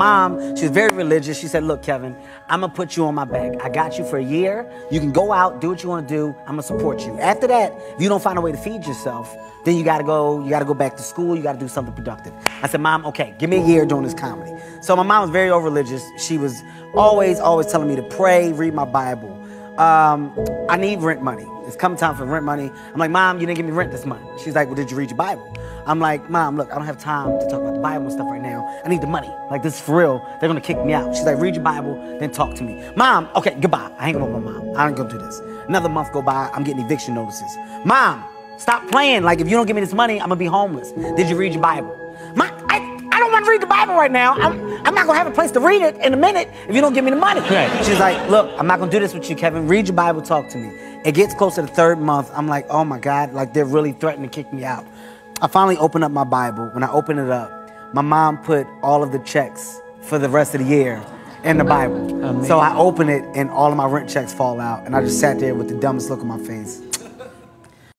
Mom, she was very religious. She said, Look, Kevin, I'm gonna put you on my back. I got you for a year. You can go out, do what you wanna do. I'm gonna support you. After that, if you don't find a way to feed yourself, then you gotta go, you gotta go back to school, you gotta do something productive. I said, Mom, okay, give me a year doing this comedy. So my mom was very over religious. She was always, always telling me to pray, read my Bible. Um, I need rent money. It's come time for rent money. I'm like, Mom, you didn't give me rent this month. She's like, Well, did you read your Bible? I'm like, Mom, look, I don't have time to talk about the Bible and stuff right now. I need the money. Like, this is for real. They're gonna kick me out. She's like, Read your Bible, then talk to me. Mom, okay, goodbye. I hang up with my mom. I ain't gonna do this. Another month go by, I'm getting eviction notices. Mom, stop playing. Like, if you don't give me this money, I'm gonna be homeless. Did you read your Bible? Mom, read the Bible right now. I'm, I'm not gonna have a place to read it in a minute if you don't give me the money. Right. She's like, look, I'm not gonna do this with you, Kevin. Read your Bible, talk to me. It gets close to the third month. I'm like, oh my God, like they're really threatening to kick me out. I finally open up my Bible. When I open it up, my mom put all of the checks for the rest of the year in the Bible. So I open it and all of my rent checks fall out. And I just sat there with the dumbest look on my face.